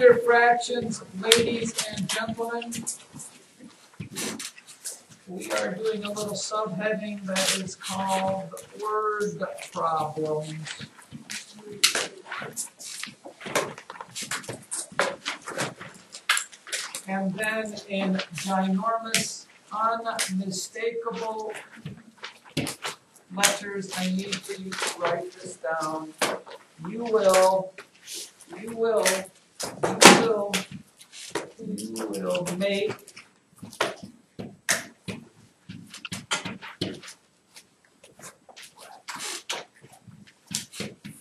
under fractions, ladies and gentlemen, we are doing a little subheading that is called word problems. And then in ginormous, unmistakable letters, I need you to write this down. You will, you will, you will, you will make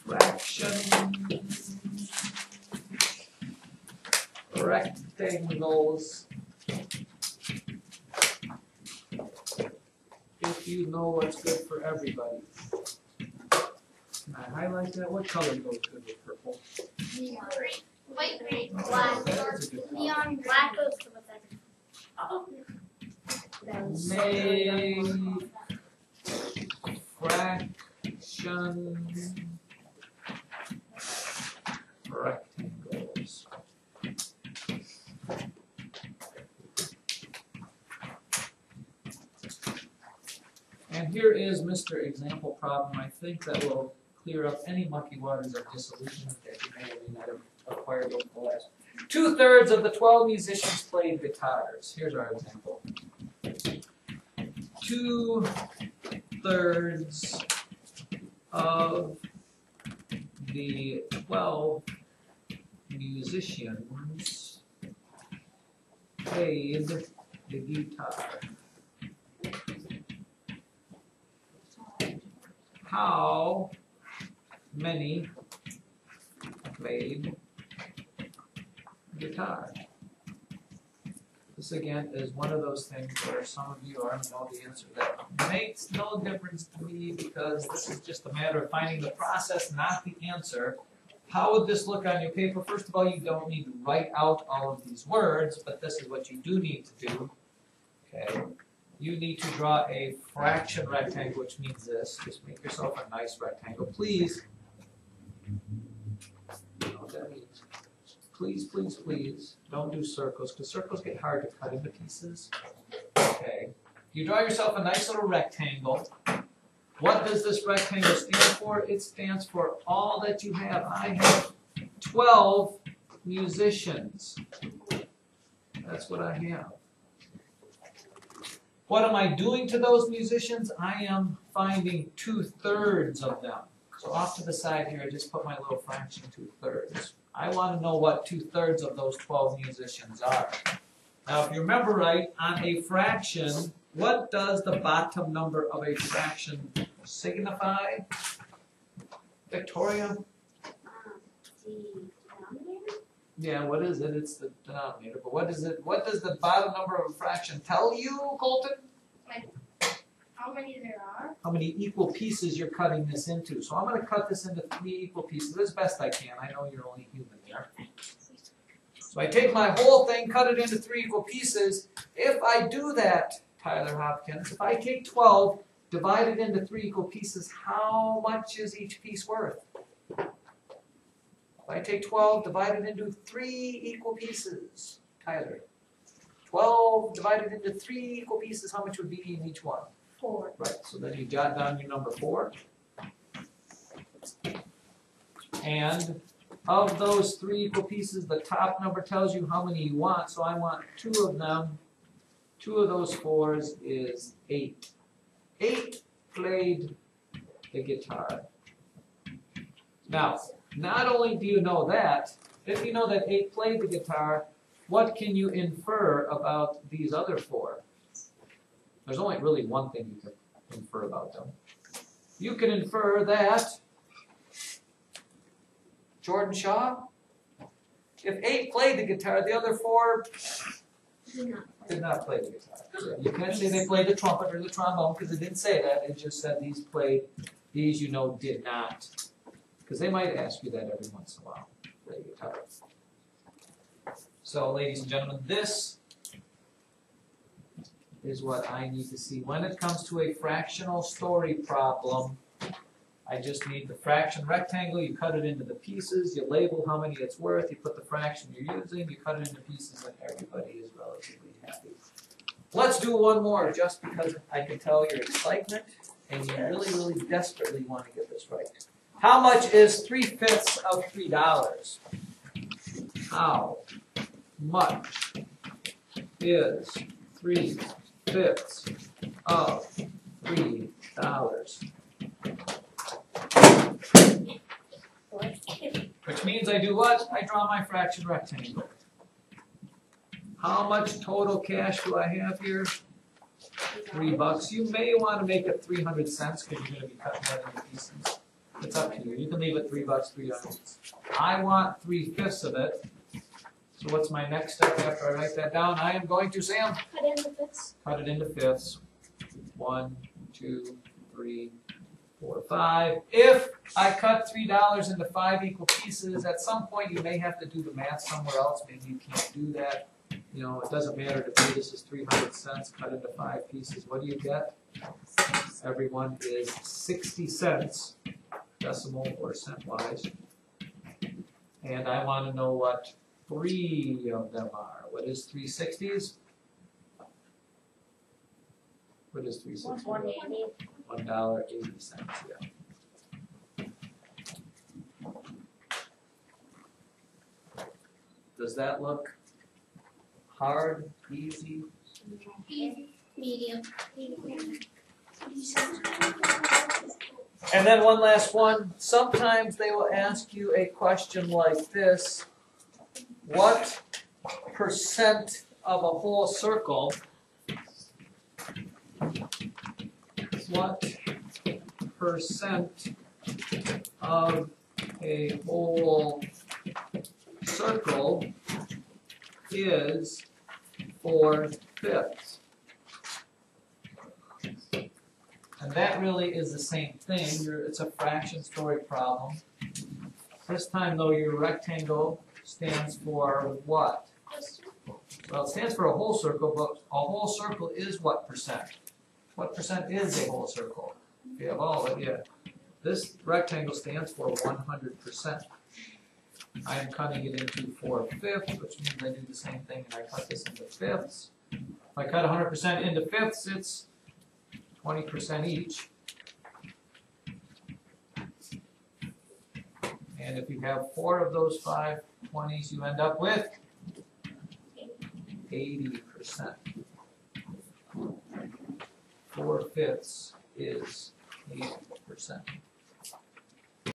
fraction rectangles if you know what's good for everybody. Can I highlight that? What color goes good with purple? White, green, black, neon black goes to the. Oh. Make fraction rectangles. And here is Mr. Example problem. I think that will clear up any mucky waters of disillusionment that you may or may not have acquired over the last. Two thirds of the 12 musicians played guitars. Here's our example. Two thirds of the 12 musicians played the guitar. How many played guitar? This again is one of those things where some of you already know the answer. That makes no difference to me because this is just a matter of finding the process, not the answer. How would this look on your paper? First of all, you don't need to write out all of these words, but this is what you do need to do. Okay. You need to draw a fraction rectangle, which means this. Just make yourself a nice rectangle, please. You know what that means. Please, please, please, don't do circles, because circles get hard to cut into pieces. Okay. You draw yourself a nice little rectangle. What does this rectangle stand for? It stands for all that you have. I have 12 musicians. That's what I have. What am I doing to those musicians? I am finding two thirds of them. So off to the side here, I just put my little fraction two thirds. I want to know what two thirds of those 12 musicians are. Now, if you remember right, on a fraction, what does the bottom number of a fraction signify? Victoria? Uh, yeah, what is it? It's the denominator. But what is it? What does the bottom number of a fraction tell you, Colton? How many there are? How many equal pieces you're cutting this into. So I'm going to cut this into three equal pieces as best I can. I know you're only human there. So I take my whole thing, cut it into three equal pieces. If I do that, Tyler Hopkins, if I take 12, divide it into three equal pieces, how much is each piece worth? If I take 12, divide it into three equal pieces, Tyler. 12 divided into three equal pieces, how much would be in each one? Right, so then you jot down your number four. And of those three equal pieces, the top number tells you how many you want, so I want two of them. Two of those fours is eight. Eight played the guitar. Now, not only do you know that, if you know that eight played the guitar, what can you infer about these other four? There's only really one thing you can infer about them. You can infer that Jordan Shaw, if eight played the guitar, the other four did not play the guitar. You can't say they played the trumpet or the trombone because it didn't say that. It just said these played, these you know did not. Because they might ask you that every once in a while, play guitar. So, ladies and gentlemen, this is what I need to see. When it comes to a fractional story problem, I just need the fraction rectangle, you cut it into the pieces, you label how many it's worth, you put the fraction you're using, you cut it into pieces, and everybody is relatively happy. Let's do one more, just because I can tell your excitement, and you really, really desperately want to get this right. How much is 3 fifths of $3? How much is 3 Fifths of three dollars. Which means I do what? I draw my fraction rectangle. How much total cash do I have here? Three bucks. You may want to make it 300 cents because you're going to be cutting that into pieces. It's up to you. You can leave it three bucks, three dollars. I want three fifths of it so what's my next step after I write that down? I am going to, Sam, Cut in the fifths. cut it into fifths. One, two, three, four, five. If I cut three dollars into five equal pieces, at some point you may have to do the math somewhere else, maybe you can't do that. You know, it doesn't matter to me, this is three hundred cents cut into five pieces, what do you get? Everyone is sixty cents, decimal or cent wise. And I wanna know what three of them are, what is three sixties? What is three sixties? One eighty. One dollar eighty cents, yeah. Does that look hard, easy? Easy. Medium. And then one last one, sometimes they will ask you a question like this. What percent of a whole circle? What percent of a whole circle is four fifths? And that really is the same thing, You're- it's a fraction story problem. This time though, your rectangle stands for what? Well, it stands for a whole circle, but a whole circle is what percent? What percent is a whole circle? You have all of it, yeah. This rectangle stands for one hundred percent. I am cutting it into four fifths, which means I do the same thing and I cut this into fifths. If I cut hundred percent into fifths, it's twenty percent each. And if you have four of those five twenties, you end up with eighty percent. Four fifths is eighty percent.